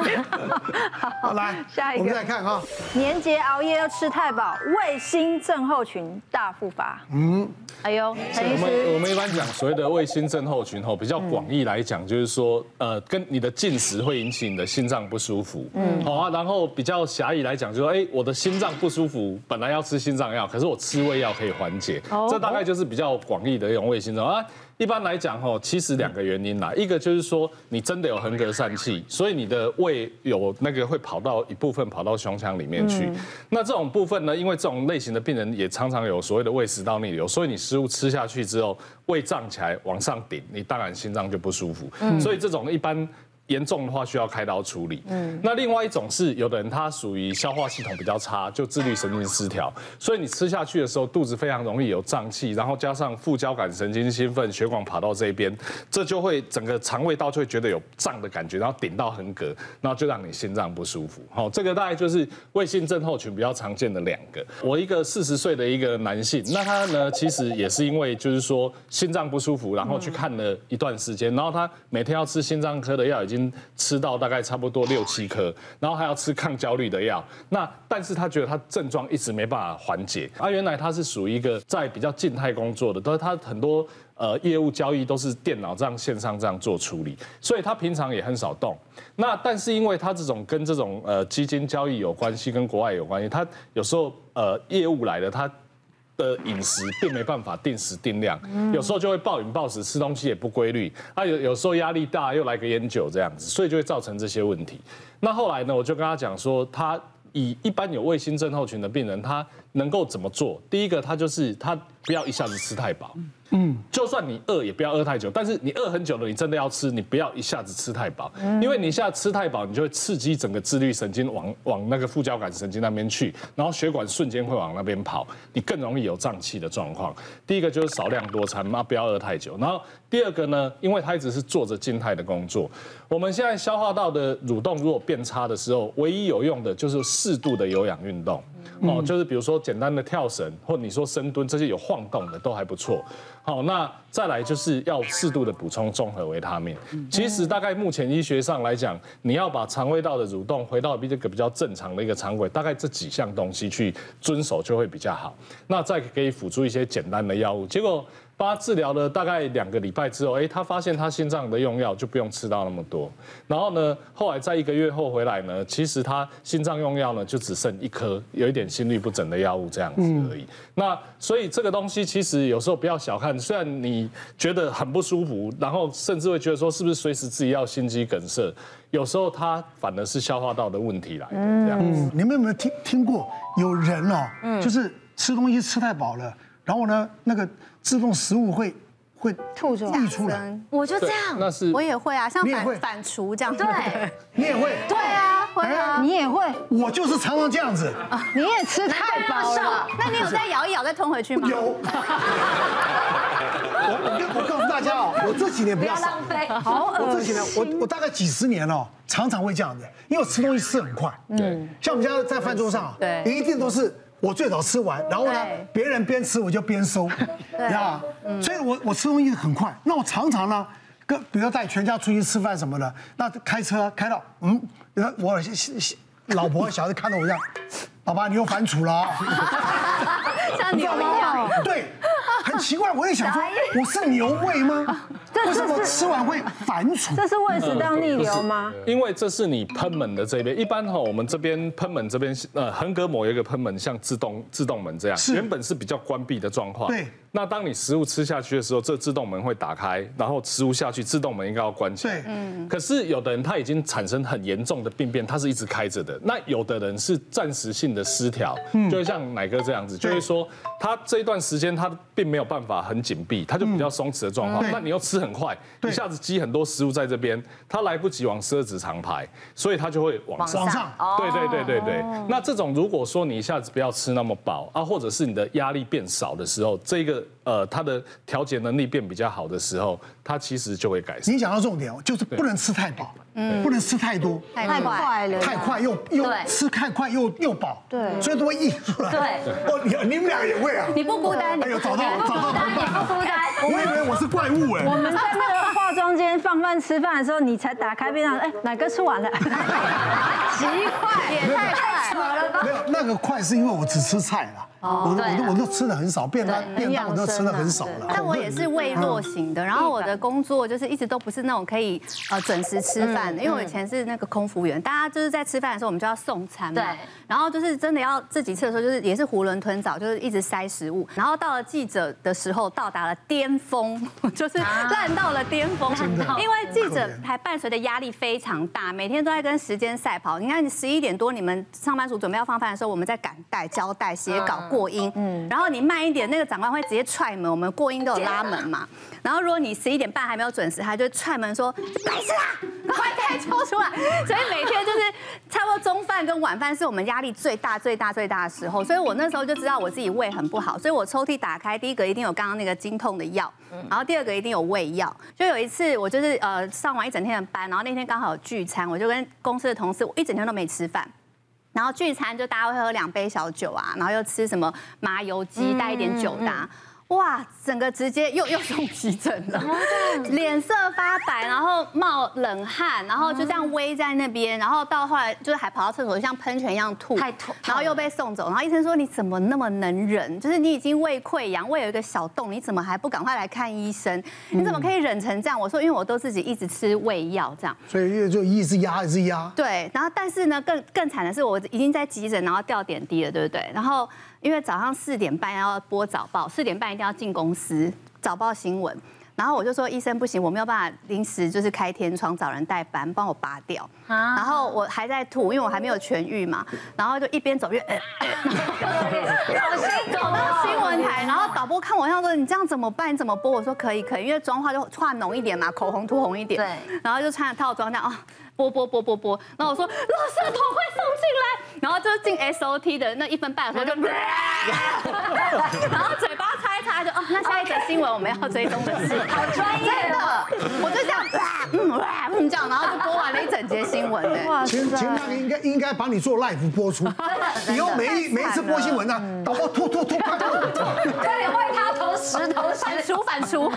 好，来 下一个，我们再看哈。年节熬夜又吃太饱，胃心症候群大复发。嗯，哎呦，我们我们一般讲所谓的胃心症候群，吼，比较广义来讲，就是说，呃，跟你的进食会引起你的心脏不舒服。嗯，好啊。然后比较狭义来讲，就说，哎，我的心脏不舒服，本来要吃心脏药，可是我吃胃药可以缓解。哦这大概就是比较广义的一种卫星症啊。一般来讲，吼，其实两个原因啦，一个就是说你真的有横膈疝气，所以你的胃有那个会跑到一部分跑到胸腔里面去。那这种部分呢，因为这种类型的病人也常常有所谓的胃食道逆流，所以你食物吃下去之后，胃胀起来往上顶，你当然心脏就不舒服。所以这种一般。严重的话需要开刀处理。嗯，那另外一种是有的人他属于消化系统比较差，就自律神经失调，所以你吃下去的时候肚子非常容易有胀气，然后加上副交感神经兴奋，血管跑到这边，这就会整个肠胃道就会觉得有胀的感觉，然后顶到横膈，然后就让你心脏不舒服。好，这个大概就是胃性症候群比较常见的两个。我一个四十岁的一个男性，那他呢其实也是因为就是说心脏不舒服，然后去看了一段时间，然后他每天要吃心脏科的药已经。吃到大概差不多六七颗，然后还要吃抗焦虑的药。那但是他觉得他症状一直没办法缓解。啊，原来他是属于一个在比较静态工作的，但是他很多呃业务交易都是电脑这样线上这样做处理，所以他平常也很少动。那但是因为他这种跟这种呃基金交易有关系，跟国外有关系，他有时候呃业务来了他。的饮食并没办法定时定量，有时候就会暴饮暴食，吃东西也不规律。他有有时候压力大，又来个烟酒这样子，所以就会造成这些问题。那后来呢，我就跟他讲说，他以一般有胃心症候群的病人，他能够怎么做？第一个，他就是他不要一下子吃太饱。嗯，就算你饿也不要饿太久，但是你饿很久了，你真的要吃，你不要一下子吃太饱，因为你一下吃太饱，你就会刺激整个自律神经往往那个副交感神经那边去，然后血管瞬间会往那边跑，你更容易有胀气的状况。第一个就是少量多餐，妈不要饿太久。然后第二个呢，因为他一直是做着静态的工作，我们现在消化道的蠕动如果变差的时候，唯一有用的就是适度的有氧运动。哦，就是比如说简单的跳绳，或你说深蹲这些有晃动的都还不错。好，那再来就是要适度的补充综合维他命。其实大概目前医学上来讲，你要把肠胃道的蠕动回到比这个比较正常的一个肠轨，大概这几项东西去遵守就会比较好。那再可以辅助一些简单的药物，结果。帮他治疗了大概两个礼拜之后，哎，他发现他心脏的用药就不用吃到那么多。然后呢，后来在一个月后回来呢，其实他心脏用药呢就只剩一颗，有一点心律不整的药物这样子而已。那所以这个东西其实有时候不要小看，虽然你觉得很不舒服，然后甚至会觉得说是不是随时自己要心肌梗塞，有时候它反而是消化道的问题来的这样子。你们有没有听听过有人哦，就是吃东西吃太饱了，然后呢那个。自动食物会会吐出溢出来，我就这样，那是我也会啊，像反反刍这样，对，你也会，对啊，会啊，你也会，我就是常常这样子，你也吃太饱了，那你有再咬一咬再吞回去吗？有，我我告诉大家哦，我这几年不要浪费，好我这几年我我大概几十年了，常常会这样子，因为我吃东西吃很快，嗯，像我们家在饭桌上，对，一定都是。我最早吃完，然后呢，别人边吃我就边收，对。啊，所以我我吃东西很快。那我常常呢，跟比如说带全家出去吃饭什么的，那开车开到，嗯，我老婆小孩看到我这样，爸爸你又反刍了，像牛一样，对。很奇怪，我也想说，我是牛胃吗？为什么吃完会反刍？这是胃食道逆流吗？因为这是你喷门的这边，一般哈，我们这边喷门这边，呃，横膈膜有一个喷门，像自动自动门这样，原本是比较关闭的状况。对。那当你食物吃下去的时候，这自动门会打开，然后食物下去，自动门应该要关起来。对，嗯。可是有的人他已经产生很严重的病变，他是一直开着的。那有的人是暂时性的失调，就像奶哥这样子，就是说他这一段时间他并没有办法很紧闭，它就比较松弛的状况。那你又吃很快，一下子积很多食物在这边，它来不及往十二指肠排，所以它就会往上。对对对对对。那这种如果说你一下子不要吃那么饱啊，或者是你的压力变少的时候，这个。呃，它的调节能力变比较好的时候，它其实就会改善。你讲到重点哦，就是不能吃太饱，嗯，不能吃太多，太快了，太快又又吃太快又又饱，对，所以都会溢出来。对，哦，你你们俩也会啊？你不孤单，哎呦，找到找到同伴了，不孤单。我以为我是怪物哎。我们在那个化妆间放饭吃饭的时候，你才打开冰箱，哎，哪个吃完了？奇怪，也太快了吧？没有，那个快是因为我只吃菜了。我我都我都吃的很少，便当便当我都吃的很少了。但我也是胃弱型的，然后我的工作就是一直都不是那种可以呃准时吃饭的，因为我以前是那个空服员，大家就是在吃饭的时候我们就要送餐嘛，然后就是真的要自己吃的时候，就是也是囫囵吞枣，就是一直塞食物，然后到了记者的时候到达了巅峰，就是烂到了巅峰，因为记者还伴随着压力非常大，每天都在跟时间赛跑。你看你十一点多你们上班族准备要放饭的时候，我们在赶带、交代、写稿。过音，嗯，然后你慢一点，那个长官会直接踹门。我们过音都有拉门嘛。然后如果你十一点半还没有准时，他就踹门说：“白痴啦，快点抽出来！”所以每天就是差不多中饭跟晚饭是我们压力最大、最大、最大的时候。所以我那时候就知道我自己胃很不好，所以我抽屉打开，第一个一定有刚刚那个经痛的药，然后第二个一定有胃药。就有一次我就是呃上完一整天的班，然后那天刚好有聚餐，我就跟公司的同事，我一整天都没吃饭。然后聚餐就大家会喝两杯小酒啊，然后又吃什么麻油鸡带一点酒的。哇，整个直接又又送急诊了，脸色发白，然后冒冷汗，然后就这样偎在那边，然后到后来就是还跑到厕所像喷泉一样吐，太吐，然后又被送走，然后医生说你怎么那么能忍？就是你已经胃溃疡，胃有一个小洞，你怎么还不赶快来看医生？你怎么可以忍成这样？我说因为我都自己一直吃胃药这样，所以就一直压一直压。对，然后但是呢更更惨的是我已经在急诊，然后掉点滴了，对不对？然后。因为早上四点半要播早报，四点半一定要进公司早报新闻，然后我就说医生不行，我没有办法临时就是开天窗找人代班帮我拔掉，然后我还在吐，因为我还没有痊愈嘛，然后就一边走越，好辛苦，走到 新闻台，然后导播看我，他说你这样怎么办？你怎么播？我说可以可以，因为妆化就化浓一点嘛，口红涂红一点，对，然后就穿着套装这样啊。播播播播播，然后我说老师的头会送进来，然后就进 S O T 的那一分半的时候就，然后嘴巴擦一擦就哦，那下一则新闻我们要追踪的是，好专业的，我就这样哇嗯哇嗯这样，然后就播完了一整整节新闻的。哇前前那个应该应该把你做 live 播出，以后每一每一次播新闻呢，导播吐吐吐，对，为他投石头，反刍反刍，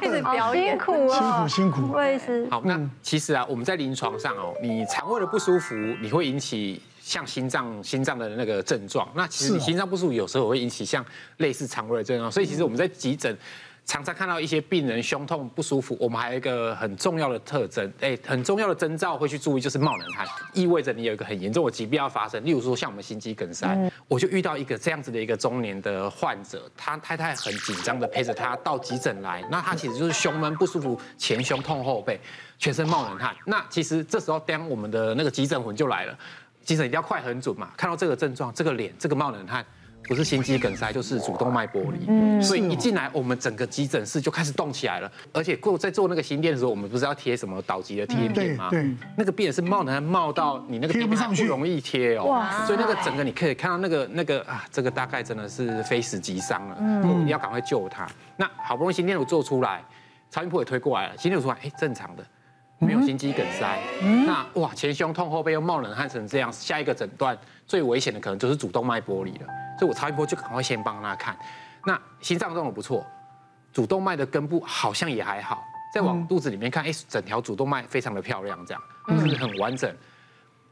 一直表演，辛苦啊，辛苦辛苦。我也是，好，那其实啊，我们在临床上哦，你肠胃的不舒服，你会引起像心脏心脏的那个症状。那其实你心脏不舒服，有时候会引起像类似肠胃的症状。所以其实我们在急诊。常常看到一些病人胸痛不舒服，我们还有一个很重要的特征，哎，很重要的征兆会去注意，就是冒冷汗，意味着你有一个很严重的疾病要发生。例如说像我们心肌梗塞，我就遇到一个这样子的一个中年的患者，他太太很紧张的陪着他到急诊来，那他其实就是胸闷不舒服，前胸痛后背，全身冒冷汗。那其实这时候当我们的那个急诊魂就来了，急诊一定要快很准嘛，看到这个症状，这个脸，这个冒冷汗。不是心肌梗塞，就是主动脉剥离。所以一进来，我们整个急诊室就开始动起来了。而且过在做那个心电的时候，我们不是要贴什么导极的贴片吗？对，那个病人是冒冷汗，冒到你那个贴不上去，不容易贴哦。哇！所以那个整个你可以看到那个那个啊，这个大概真的是非死即伤了。嗯，你要赶快救他。那好不容易心电图做出来，超音波也推过来了，心电图出来，哎，正常的。没有心肌梗塞，那哇前胸痛后背又冒冷汗成这样，下一个诊断最危险的可能就是主动脉剥离了，所以我超音波就赶快先帮他看。那心脏动的不错，主动脉的根部好像也还好，再往肚子里面看，哎，整条主动脉非常的漂亮，这样就是很完整。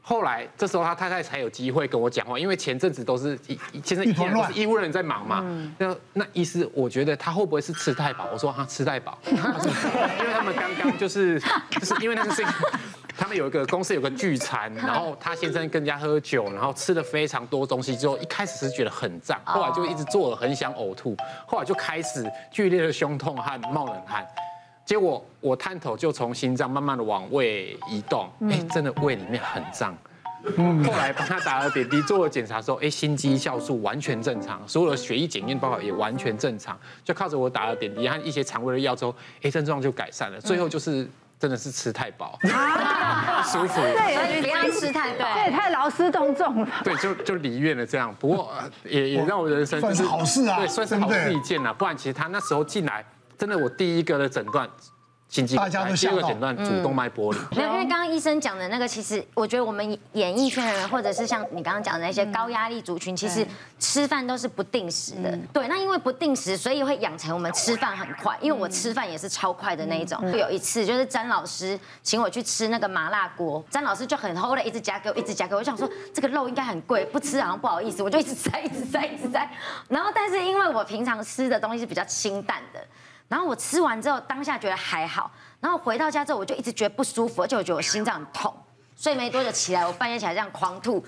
后来这时候他太太才有机会跟我讲话，因为前阵子都是医，现在都是医务人员在忙嘛。那那医师，我觉得他会不会是吃太饱？我说他吃太饱，因为他们刚刚就是就是因为那个是，他们有一个公司有个聚餐，然后他先生跟人家喝酒，然后吃了非常多东西之后，一开始是觉得很胀，后来就一直坐了很想呕吐，后来就开始剧烈的胸痛和冒冷汗。结果我探头就从心脏慢慢的往胃移动，哎，真的胃里面很胀。后来帮他打了点滴，做了检查之后，哎，心肌酵素完全正常，所有的血液检验报告也完全正常。就靠着我打了点滴和一些肠胃的药之后，哎，症状就改善了。最后就是真的是吃太饱，舒服。对，不要吃太饱，这也太劳师动众了。对，就就离院了这样。不过也也让我人生算是好事啊，对，算是好事一件了。不然其实他那时候进来。真的，我第一个的诊断心肌梗塞，第二个诊断主动脉剥离。没有，因为刚刚医生讲的那个，其实我觉得我们演艺圈的人，或者是像你刚刚讲的那些高压力族群，其实吃饭都是不定时的。对，那因为不定时，所以会养成我们吃饭很快。因为我吃饭也是超快的那一种。有一次就是詹老师请我去吃那个麻辣锅，詹老师就很厚的一直夹给我，一直夹给我。我想说这个肉应该很贵，不吃好像不好意思，我就一直塞，一直塞，一直塞。然后但是因为我平常吃的东西是比较清淡的。然后我吃完之后，当下觉得还好。然后回到家之后，我就一直觉得不舒服，而且我觉得我心脏很痛。睡没多久起来，我半夜起来这样狂吐，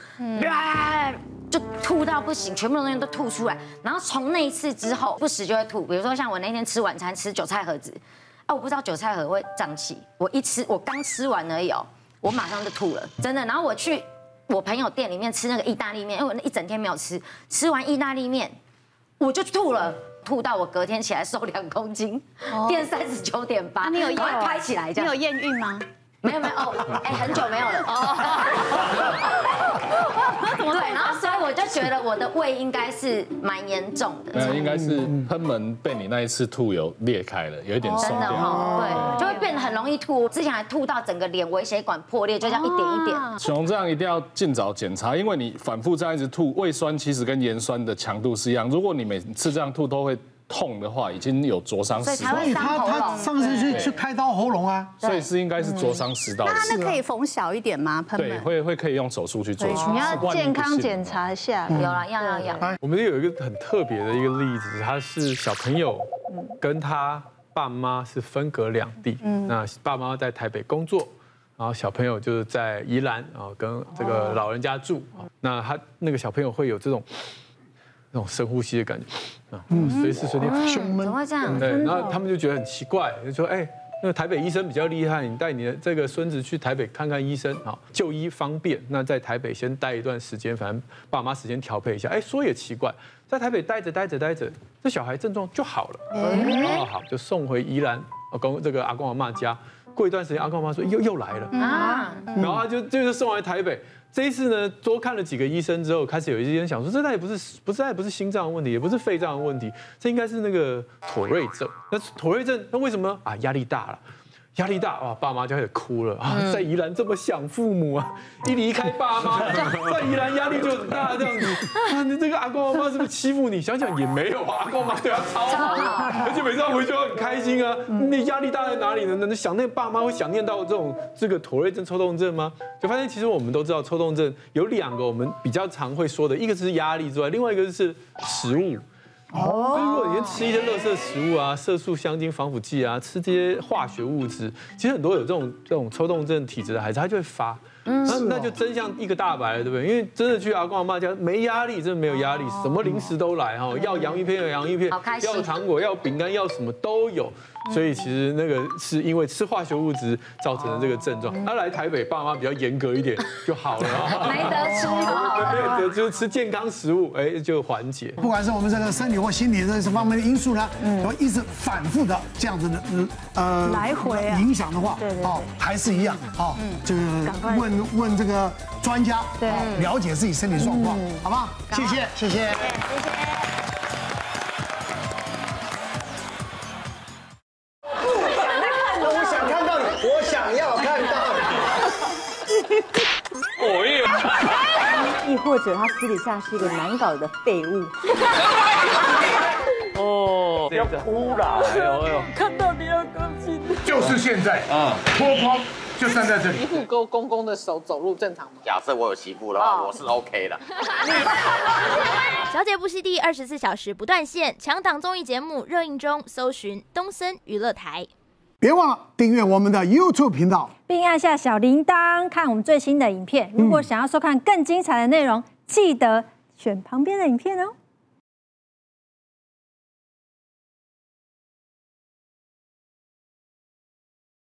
就吐到不行，全部的东西都吐出来。然后从那一次之后，不时就会吐。比如说像我那天吃晚餐吃韭菜盒子，啊，我不知道韭菜盒会胀气。我一吃，我刚吃完而已哦，我马上就吐了，真的。然后我去我朋友店里面吃那个意大利面，因为我那一整天没有吃，吃完意大利面我就吐了。吐到我隔天起来瘦两公斤，变三十九点八，你有验拍起来？你有验孕吗？没有没有哦，哎，很久没有了哦。怎么对？然后所以我就觉得我的胃应该是蛮严重的。没有，应该是喷门被你那一次吐有裂开了，有一点松掉。对，就会变得很容易吐。之前还吐到整个脸微血管破裂，就这样一点一点。熊这样一定要尽早检查，因为你反复这样一直吐，胃酸其实跟盐酸的强度是一样。如果你每次这样吐都会。痛的话已经有灼伤食道，所以他他上次去去开刀喉咙啊，所以是应该是灼伤食道。那那可以缝小一点吗？对，会会可以用手术去做。你要健康检查一下，有了要要要。我们有一个很特别的一个例子，他是小朋友跟他爸妈是分隔两地，那爸妈在台北工作，然后小朋友就是在宜兰啊跟这个老人家住，那他那个小朋友会有这种。那种深呼吸的感觉啊，随时随地胸闷，怎么会这样？对，然后他们就觉得很奇怪，就说：“哎，那个台北医生比较厉害，你带你的这个孙子去台北看看医生，好就医方便。那在台北先待一段时间，反正爸妈时间调配一下。哎，说也奇怪，在台北待着待着待着，这小孩症状就好了，哦好，就送回宜兰阿公这个阿公阿妈家。过一段时间，阿公阿妈说又又来了啊，然后他就就是送回台北。”这一次呢，多看了几个医生之后，开始有一些人想说，这也不是，不是，也不是心脏问题，也不是肺脏的问题，这应该是那个妥瑞症。那妥瑞症，那为什么啊？压力大了，压力大啊，爸妈就开始哭了啊，在宜兰这么想父母啊，一离开爸妈，在宜兰压力就很大这样子啊，你这个阿公阿妈是不是欺负你？想想也没有啊，阿公阿妈对他超好，而且每次他回去都很开心啊。你压力大在哪里呢？那想念爸妈会想念到这种这个妥瑞症、抽动症吗？就发现其实我们都知道抽动症有两个我们比较常会说的，一个是压力之外，另外一个是食物。哦，所以如果你吃一些垃圾食物啊，色素、香精、防腐剂啊，吃这些化学物质，其实很多有这种这种抽动症体质的孩子，他就会发。嗯那那就真相一个大白了，对不对？因为真的去阿公阿妈家没压力，真的没有压力，什么零食都来哈，要洋芋片有洋芋片，要糖果要饼干要什么都有。所以其实那个是因为吃化学物质造成的这个症状。他来台北，爸妈比较严格一点就好了，没得吃就对，就是吃健康食物，哎，就缓解。不管是我们这个生理或心理这什方面的因素呢，都一直反复的这样子的呃来回影响的话，哦，还是一样，哦，这个问。问这个专家，对，了解自己身体状况，好不好？谢谢，谢谢，谢谢。或者他私底下是一个难搞的废物。哦，不要哭了！哎呦哎呦，看到你要更新。就是现在啊，脱光。就站在这里，媳妇勾公公的手走路正常吗？假设我有媳妇的话，我是 OK 的。小姐不息地二十四小时不断线，强档综艺节目热映中，搜寻东森娱乐台。别忘了订阅我们的 YouTube 频道，并按下小铃铛看我们最新的影片。如果想要收看更精彩的内容，记得选旁边的影片哦。